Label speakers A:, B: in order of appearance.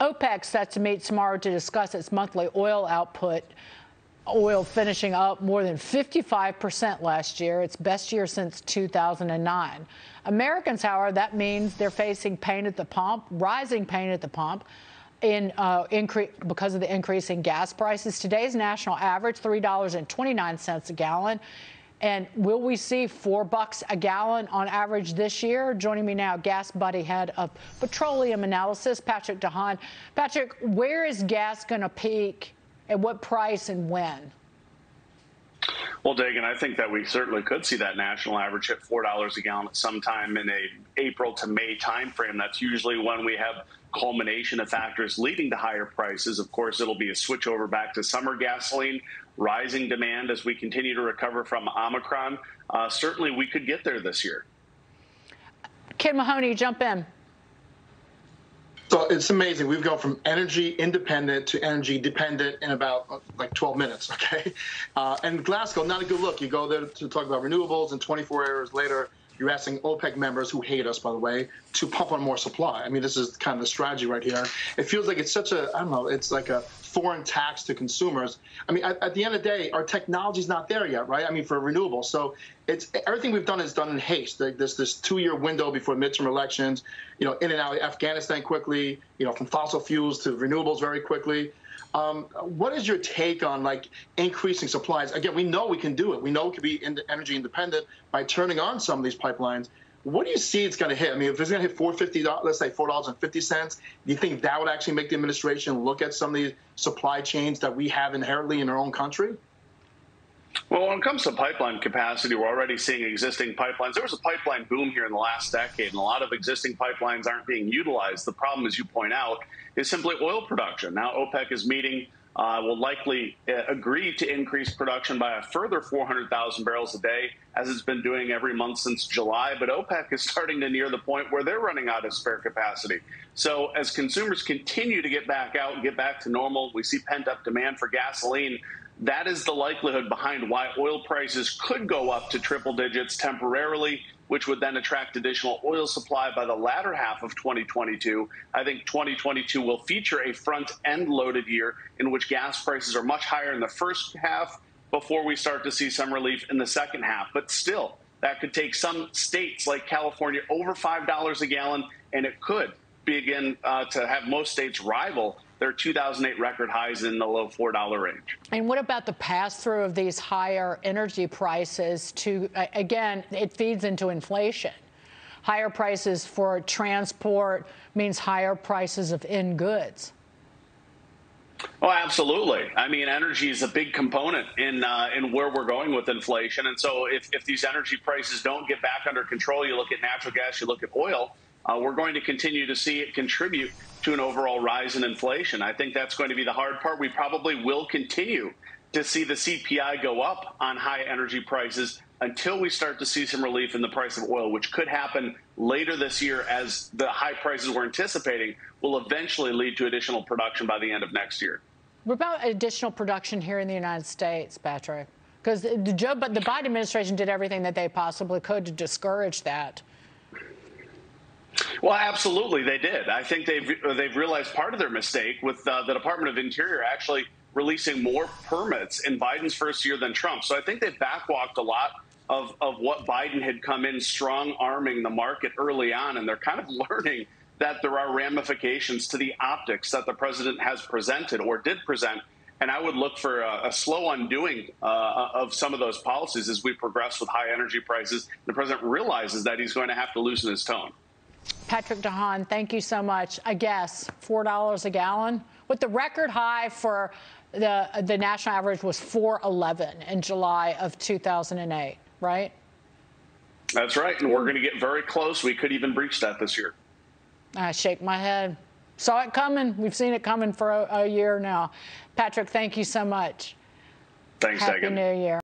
A: OPEC set to meet tomorrow to discuss its monthly oil output. Oil finishing up more than 55% last year, its best year since 2009. Americans, however, that means they're facing pain at the pump, rising pain at the pump. In uh, because of the increase in gas prices. Today's national average $3.29 a gallon. And will we see four bucks a gallon on average this year? Joining me now, gas buddy head of petroleum analysis, Patrick DeHaan. Patrick, where is gas going to peak, at what price, and when?
B: Well, Dagen, I think that we certainly could see that national average hit four dollars a gallon at some time in a April to May timeframe. That's usually when we have culmination of factors leading to higher prices. Of course, it'll be a switch over back to summer gasoline, rising demand as we continue to recover from Omicron. Uh, certainly, we could get there this year.
A: Ken Mahoney, jump in.
C: So it's amazing. We've gone from energy independent to energy dependent in about uh, like 12 minutes, okay? Uh, and Glasgow, not a good look. You go there to talk about renewables, and 24 hours later, you're asking OPEC members, who hate us, by the way, to pump on more supply. I mean, this is kind of the strategy right here. It feels like it's such a, I don't know, it's like a foreign tax to consumers. I mean, at, at the end of the day, our technology's not there yet, right? I mean, for renewables. So it's everything we've done is done in haste. This this two-year window before midterm elections, you know, in and out of Afghanistan quickly, you know, from fossil fuels to renewables very quickly. Um, what is your take on like increasing supplies? Again, we know we can do it. We know we can be energy independent by turning on some of these pipelines. What do you see it's going to hit? I mean, if it's going to hit 450, let's say four dollars and fifty cents, do you think that would actually make the administration look at some of these supply chains that we have inherently in our own country?
B: Well, when it comes to pipeline capacity, we're already seeing existing pipelines. There was a pipeline boom here in the last decade, and a lot of existing pipelines aren't being utilized. The problem, as you point out, is simply oil production. Now, OPEC is meeting, uh, will likely uh, agree to increase production by a further 400,000 barrels a day, as it's been doing every month since July. But OPEC is starting to near the point where they're running out of spare capacity. So, as consumers continue to get back out and get back to normal, we see pent up demand for gasoline that is the likelihood behind why oil prices could go up to triple digits temporarily, which would then attract additional oil supply by the latter half of 2022. I think 2022 will feature a front end loaded year in which gas prices are much higher in the first half before we start to see some relief in the second half. But still, that could take some states like California over $5 a gallon, and it could begin uh, to have most states rival their 2008 record highs in the low $4 range.
A: And what about the pass through of these higher energy prices to, again, it feeds into inflation. Higher prices for transport means higher prices of in goods.
B: Oh, absolutely. I mean, energy is a big component in uh, in where we're going with inflation. And so, if, if these energy prices don't get back under control, you look at natural gas, you look at oil, uh, we're going to continue to see it contribute to an overall rise in inflation. I think that's going to be the hard part. We probably will continue to see the CPI go up on high energy prices until we start to see some relief in the price of oil, which could happen later this year as the high prices we're anticipating will eventually lead to additional production by the end of next year.
A: What about additional production here in the United States, Patrick? Because the, the Biden administration did everything that they possibly could to discourage that.
B: Well, absolutely, they did. I think they've they've realized part of their mistake with uh, the Department of Interior actually releasing more permits in Biden's first year than Trump. So I think they've backwalked a lot of, of what Biden had come in strong arming the market early on, and they're kind of learning that there are ramifications to the optics that the president has presented or did present. And I would look for a, a slow undoing uh, of some of those policies as we progress with high energy prices. The president realizes that he's going to have to loosen his tone.
A: Patrick De Haan, thank you so much. I guess $4 a gallon. With the record high for the, the national average was 411 in July of 2008, right?
B: That's right. And we're going to get very close. We could even breach that this year.
A: I shake my head. Saw it coming. We've seen it coming for a, a year now. Patrick, thank you so much.
B: Thanks,
A: Happy. New Year.